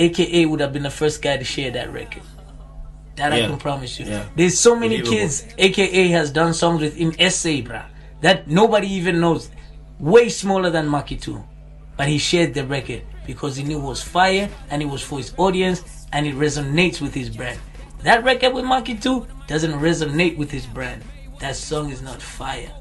AKA would have been the first guy to share that record. That I can promise you. Yeah. There's so many kids AKA has done songs with in SA, bruh, that nobody even knows. Way smaller than Macky 2. But he shared the record because he knew it was fire and it was for his audience and it resonates with his brand. That record with Macky 2 doesn't resonate with his brand. That song is not fire.